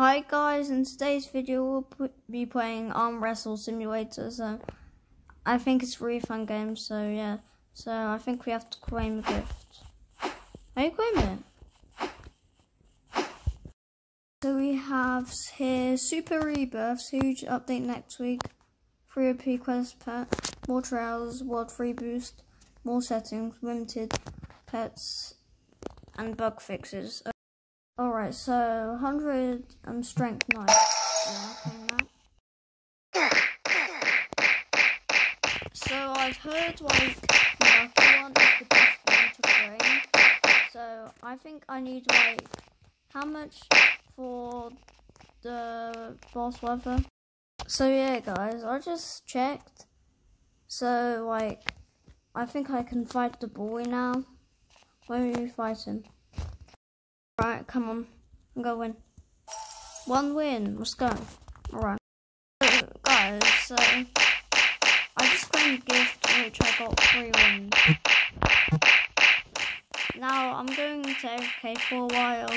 Hi guys, in today's video we'll be playing Arm Wrestle Simulator, so I think it's a really fun game, so yeah. So I think we have to claim a gift. How you claim it? So we have here Super Rebirths, huge update next week, free OP quest pet, more trails, world free boost, more settings, limited pets, and bug fixes. Alright, so 100 um, strength knife. Yeah, so I've heard like one is the best one to train. So I think I need like how much for the boss level? So yeah guys, I just checked. So like I think I can fight the boy now. When we fight him. Right, come on. I'm going. One win. Let's go. Alright. So, guys, so I just claimed gift which I got three wins. Now I'm going to AFK for a while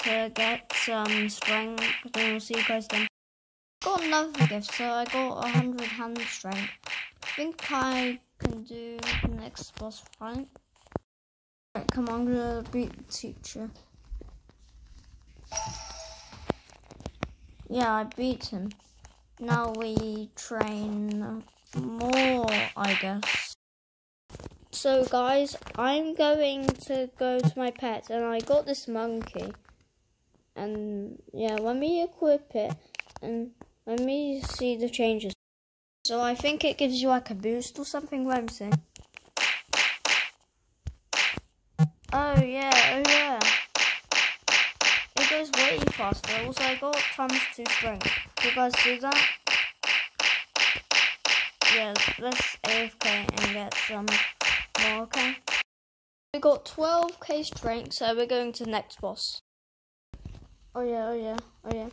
to get some strength. and we'll see you guys then. Got another gift, so I got a hundred hand strength. I think I can do the next boss fight. Right, come on, I'm gonna beat the teacher. Yeah, I beat him. Now we train more, I guess. So guys, I'm going to go to my pet and I got this monkey. And yeah, let me equip it and let me see the changes. So I think it gives you like a boost or something, see. Oh yeah, oh yeah faster. Also, I got times two strength. You guys see that? Yeah, let's AFK and get some more, okay? We got 12k strength, so we're going to the next boss. Oh yeah, oh yeah, oh yeah.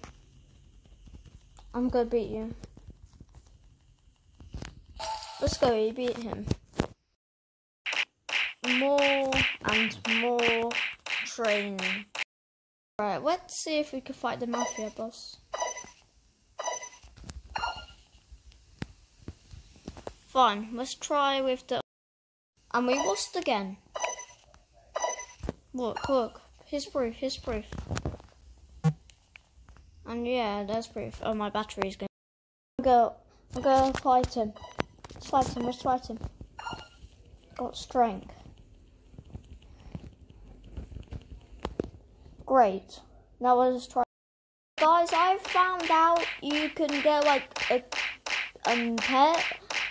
I'm gonna beat you. Let's go, you beat him. More and more training. Right, let's see if we can fight the mafia boss. Fine, let's try with the... And we lost again. Look, look. Here's proof, here's proof. And yeah, there's proof. Oh, my battery's going. Go, I'm gonna fight him. Let's fight him, let's fight him. Got strength. Great. Now let's try. Guys, I found out you can get like a um pet,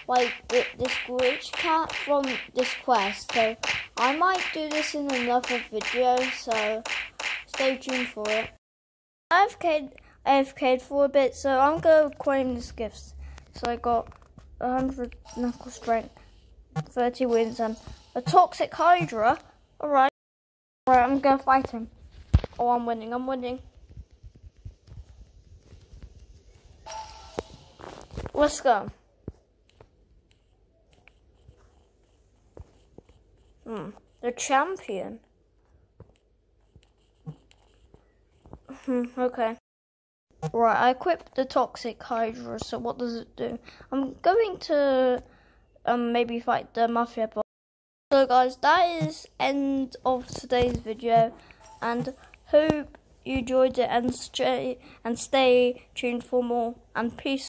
like this glitch cat from this quest. So I might do this in another video. So stay tuned for it. I've AFK'd, AFK'd for a bit, so I'm gonna claim this gift. So I got 100 knuckle strength, 30 wins, and a toxic hydra. Alright. Alright, I'm gonna fight him. Oh, I'm winning. I'm winning. Let's go. Hmm. The champion. Hmm. Okay. Right, I equipped the toxic hydra. So what does it do? I'm going to um maybe fight the mafia boss. So guys, that is end of today's video, and Hope you enjoyed it and stay and stay tuned for more and peace.